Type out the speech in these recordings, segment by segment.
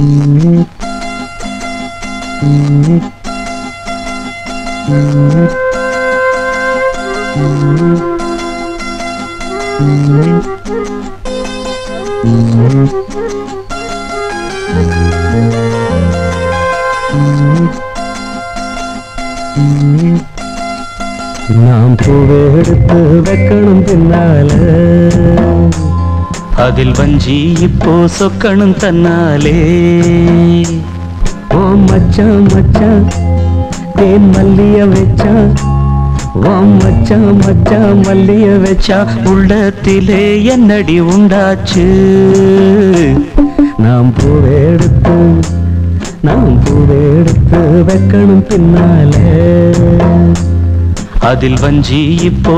நாம் பூவை எடுத்து வைக்கணும் பின்னால. அதில் வஞ்சி இப்போ சொக்கணும் தன்னாலே ஓ மச்சான் மச்சான் தேன் மல்லிய வச்சான் ஓ மச்சான் மச்சான் மல்லிய வச்சா உள்ளத்திலே என்னடி உண்டாச்சு நாம் பூவை எடுத்து நாம் பூவை எடுத்து வைக்கணும் பின்னாலே அதில் வஞ்சி இப்போ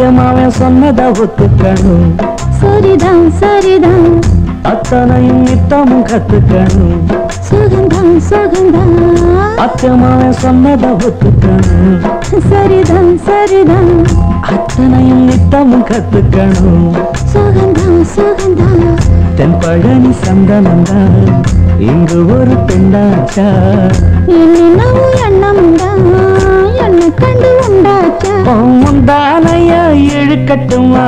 தன்னாலே அச்சமாவன் சொன்னதை ஒத்துக்கணும். சரிதான் சரிதான். அத்தனையும் நித்தமும் கத்துக்கணும். சுகந்தான் சுகந்தான் அச்சமாவன் சொன்னதை ஒத்துக்கணும். சரிதான் சரிதான். அத்தனையும் நித்தமும் கத்துக்கணும். சுகந்தான் சுகந்தான் தென்பழனி சந்தனந்தான் இங்கு ஒரு பெண்டாச்சா என்னென்னவோ எண்ணமுண்டா என்ன கண்டு உண்டாச்சா முந்தானைய இழுக்கட்டுமா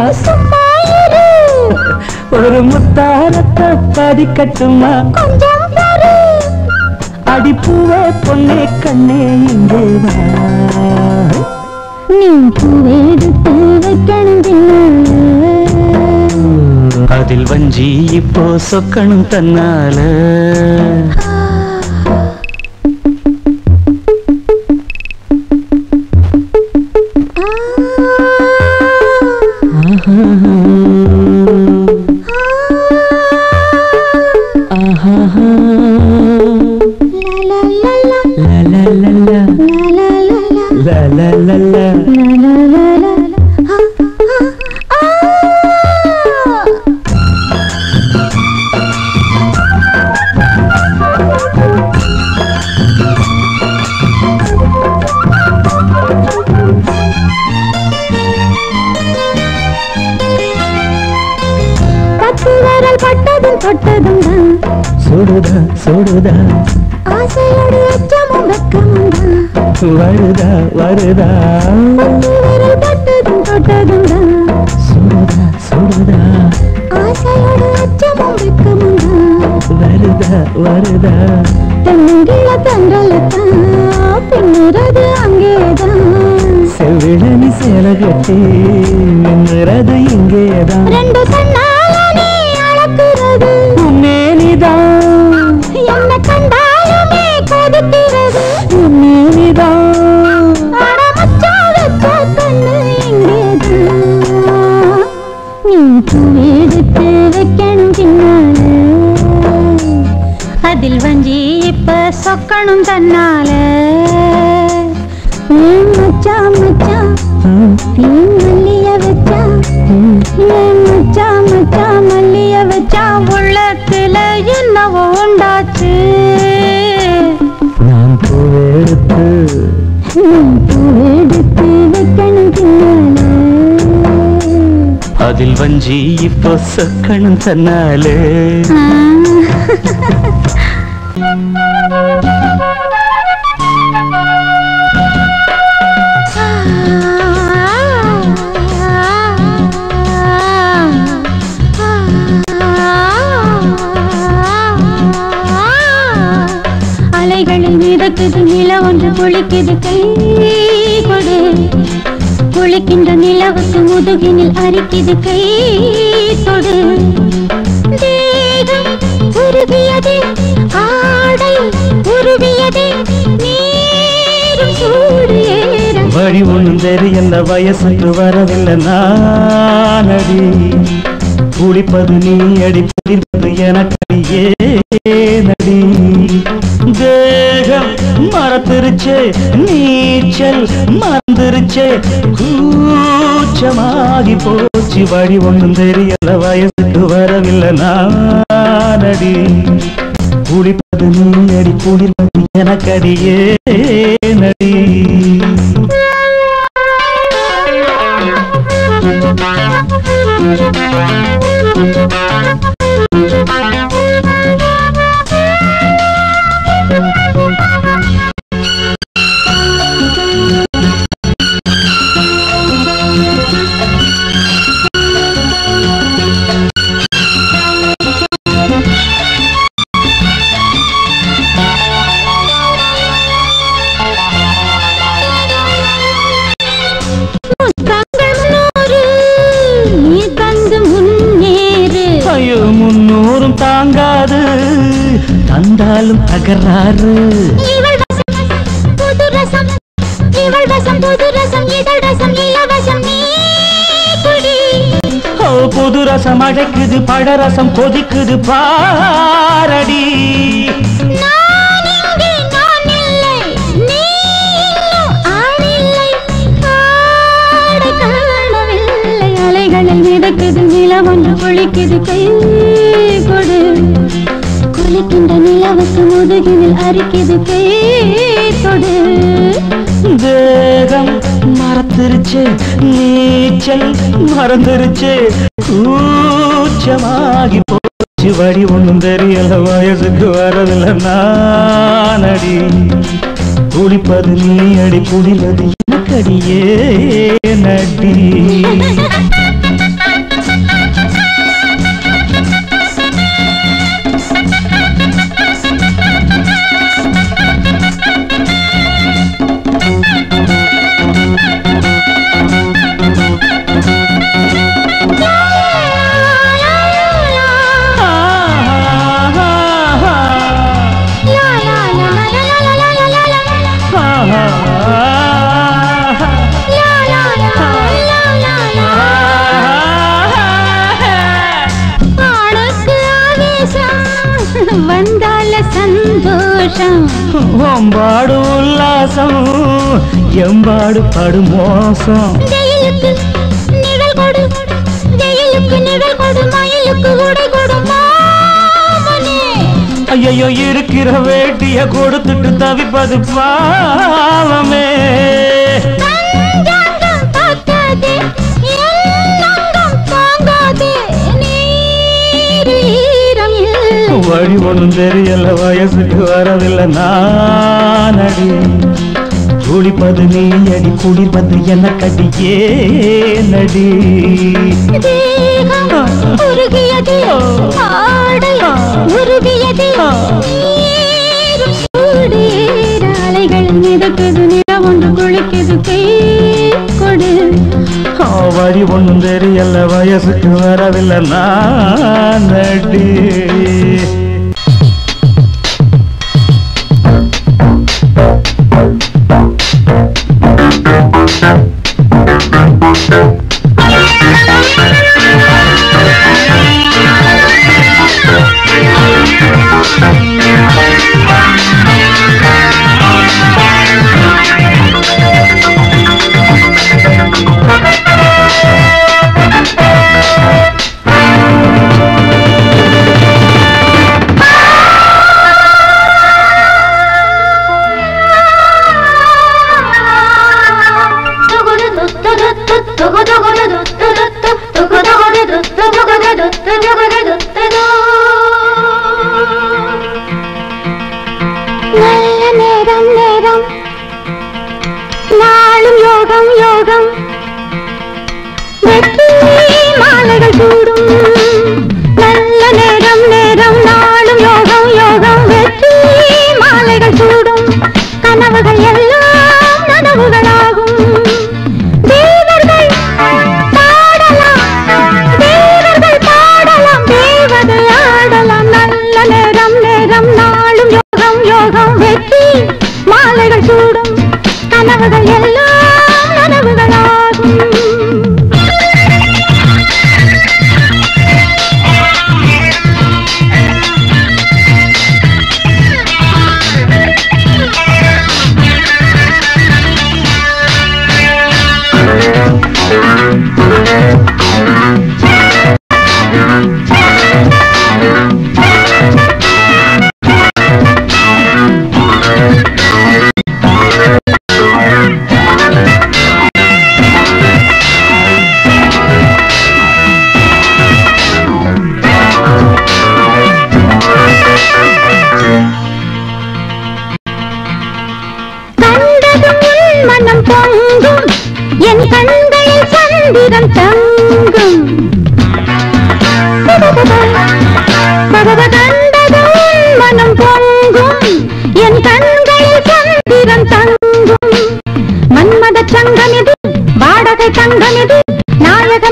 ஒரு முத்தாரத்தை பதிக்கட்டுமா அடிப்பூவே பொண்ணே கண்ணே இங்கே நீ பூவெடுத்து வைக்கணும். பின்னால அதில் வஞ்சி இப்போ சொக்கணும் தன்னால. சுடுதா ஆசையோடு அச்சமும் வெக்கமும் வருதா வருதா? பட்டதும் தொட்டதும் தான் சுடுதா சுடுதா? ஆசையோடு அச்சமும் வெக்கமும் வருதா வருதா? தென்னங்கில தங்கலத்தான் பின்னுறது அங்கேதான். செவிழனி சேல கட்டி நின்னுறது இங்கேதான். ரெண்டு கண்ணால நீ அளக்குறது. மேனிதான் அதில் வஞ்சி இப்ப சொக்கணும் தன்னால. ஏன் மச்சான் மச்சான் தேன் மல்லிய வச்சா. ஏன் மச்சான் மச்சான் மல்லிய வச்சா? உள்ளத்துல என்னவோ உண்டாச்சு. நான் பூவெடுத்து எடுத்து வைக்கணும் பின்னால அதில் வஞ்சி இப்போ சொக்கணும் தன்னாலே. அலைகளில் மிதக்குது நில ஒன்று குளிக்குது கை கொடு. குளிக்கின்ற நிலவுக்கு முதுகினில் அரிக்குது கை தொடு. தேகம் உருவியதே வழி ஒன்றும் தெரியல வயசுக்கு வரவில்லை நானடி. குளிப்பது நீ அடி குளிர்ப்பது எனக்கு ஏனடி. தேகம் மறந்துருச்சே நீச்சல் மறந்துருச்சே கூச்சமாகி போச்சு. வழி ஒன்றும் தெரியல வயசுக்கு வரவில்லை நானடி. குளிப்ப நீ எனக்கடியே நடி ஓ புது ரசம் அழைக்குது பழரசம் கொதிக்குது பாரடி. அலைகளில் மிதக்குது நிலவொன்று குளிக்குது கை கொடு. குளிக்கின்ற நிலவுக்கு முதுகினில் அரிக்கிது கை தொடு தேகம் மறந்துருச்சு நீச்சல் மறந்துருச்சு. கூச்சமாகி போச்சு வழி ஒன்றும் தெரியல வயசுக்கு வரதில்ல நானடி. குளிப்பது நீ அடி குடிலது எனக்கடியே நடி. வந்தால சந்தோஷம். ஒம்பாடு உல்லாசம் எம்பாடு படு மோசம். ஐயோ இருக்கிற வேட்டிய கொடுத்துட்டு தவிப்பது பாவமே. வழி ஒண்ணும் தெரியல வயசுக்கு வரவில்லை நானடி. குடிப்பது நீ அடி குடிப்பது எனக்கடியே நடி தேகம் உருகியது ஆடை உருகியது அலைகள் மிதக்குது நிலம் ஒன்று குளிக்குது கொடு. வழி ஒண்ணும் தெரியல வயசுக்கு வரவில்லை நானடி நல்ல நேரம் நேரம் நாளும் யோகம் யோகம் வெற்றி மாலைகள் சூடும் நல்ல நேரம் நேரம் நாளும் யோகம் யோகம் வெற்றி மாலைகள் சூடும் யோகம் யோகம்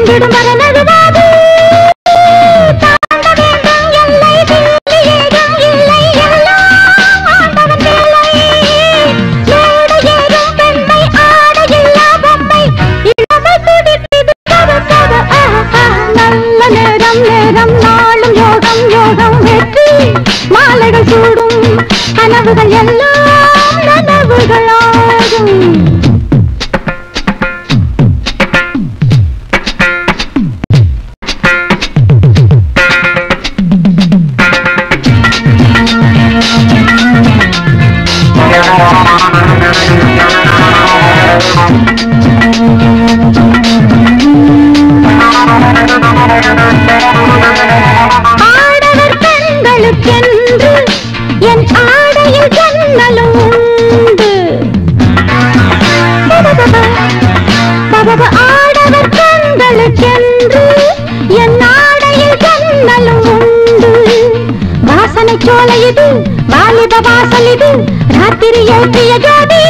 வந்திடும் மரணதுவாது நாளும் மாலைகள் சூடும் கனவுகள் எல்லாம் తెలియదు రాత్రి ఏ ప్రియగానే